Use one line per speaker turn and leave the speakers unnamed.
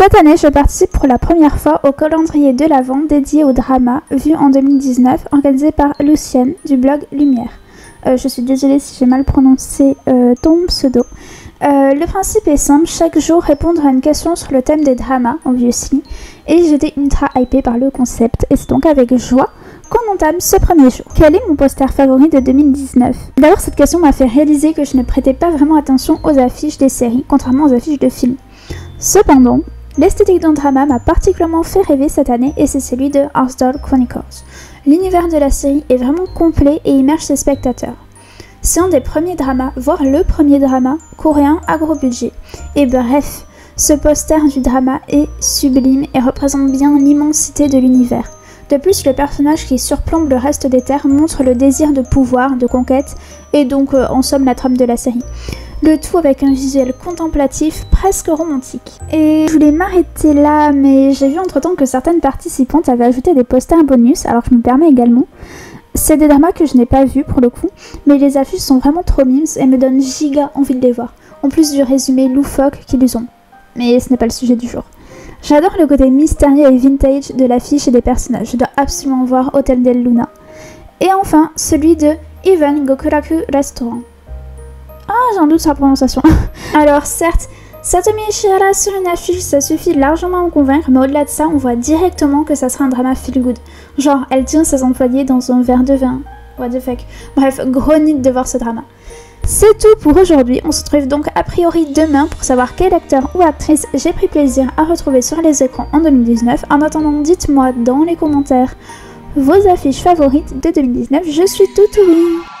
Cette année, je participe pour la première fois au calendrier de l'Avent dédié au drama, vu en 2019, organisé par Lucienne du blog Lumière. Euh, je suis désolée si j'ai mal prononcé euh, ton pseudo. Euh, le principe est simple, chaque jour répondre à une question sur le thème des dramas, obviously, et j'étais ultra hypée par le concept, et c'est donc avec joie qu'on entame ce premier jour. Quel est mon poster favori de 2019 D'abord, cette question m'a fait réaliser que je ne prêtais pas vraiment attention aux affiches des séries, contrairement aux affiches de films. Cependant, l'esthétique d'un drama m'a particulièrement fait rêver cette année et c'est celui de Doll Chronicles. L'univers de la série est vraiment complet et immerge ses spectateurs. C'est un des premiers dramas, voire le premier drama coréen à gros budget. Et bref, ce poster du drama est sublime et représente bien l'immensité de l'univers. De plus, le personnage qui surplombe le reste des terres montre le désir de pouvoir, de conquête, et donc euh, en somme la trame de la série. Le tout avec un visuel contemplatif presque romantique. Et je voulais m'arrêter là, mais j'ai vu entre temps que certaines participantes avaient ajouté des posters bonus, alors je me permets également. C'est des dramas que je n'ai pas vus pour le coup, mais les affiches sont vraiment trop mimes et me donnent giga envie de les voir, en plus du résumé loufoque qu'ils ont. Mais ce n'est pas le sujet du jour. J'adore le côté mystérieux et vintage de l'affiche et des personnages. Je dois absolument voir Hotel del Luna. Et enfin, celui de Even Gokuraku Restaurant. Ah, un doute la prononciation. Alors, certes, Satomi Ishihara sur une affiche, ça suffit largement à me convaincre, mais au-delà de ça, on voit directement que ça sera un drama feel good. Genre, elle tient ses employés dans un verre de vin. What the fuck. Bref, gros nid de voir ce drama. C'est tout pour aujourd'hui, on se retrouve donc a priori demain pour savoir quel acteur ou actrice j'ai pris plaisir à retrouver sur les écrans en 2019. En attendant, dites-moi dans les commentaires vos affiches favorites de 2019, je suis tout oui